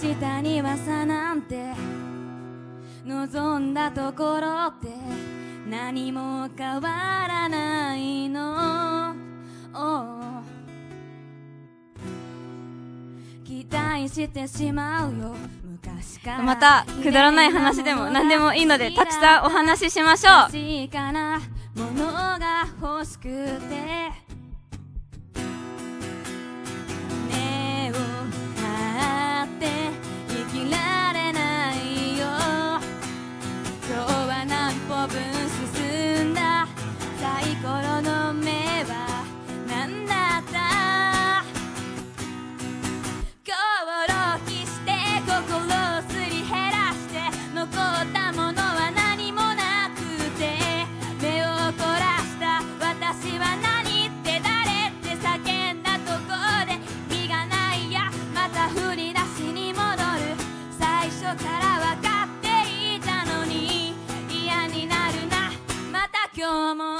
明日にはさなんて望んだところって何も変わらないの、Oh 期待してしまうよ。昔からまたくだらない話でも何でもいいのでたくさんお話ししましょう。確かなものが欲しくて何か